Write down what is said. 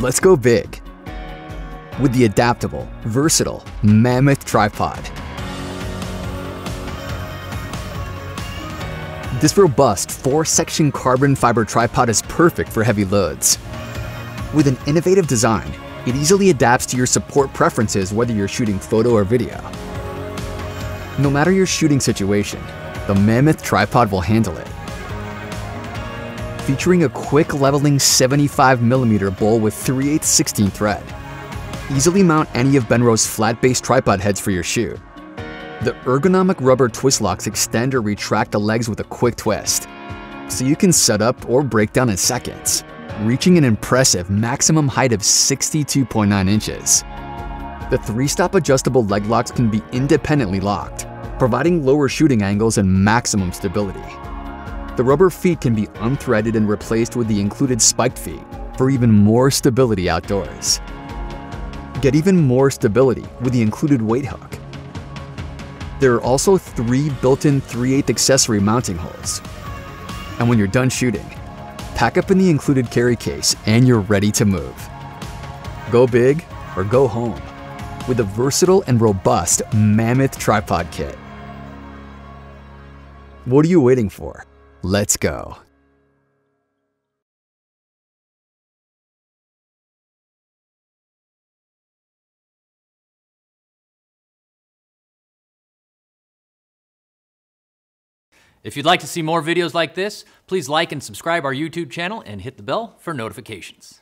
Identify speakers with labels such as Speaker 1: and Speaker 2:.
Speaker 1: let's go big. With the adaptable, versatile Mammoth Tripod. This robust four-section carbon fiber tripod is perfect for heavy loads. With an innovative design, it easily adapts to your support preferences whether you're shooting photo or video. No matter your shooting situation, the Mammoth tripod will handle it. Featuring a quick leveling 75mm bowl with 3 8 16 thread. Easily mount any of Benro's flat-based tripod heads for your shoot. The ergonomic rubber twist locks extend or retract the legs with a quick twist, so you can set up or break down in seconds, reaching an impressive maximum height of 62.9 inches. The three-stop adjustable leg locks can be independently locked, providing lower shooting angles and maximum stability. The rubber feet can be unthreaded and replaced with the included spiked feet for even more stability outdoors. Get even more stability with the included weight hook there are also three built-in 3 8 accessory mounting holes. And when you're done shooting, pack up in the included carry case and you're ready to move. Go big or go home with a versatile and robust Mammoth Tripod Kit. What are you waiting for? Let's go.
Speaker 2: If you'd like to see more videos like this, please like and subscribe our YouTube channel and hit the bell for notifications.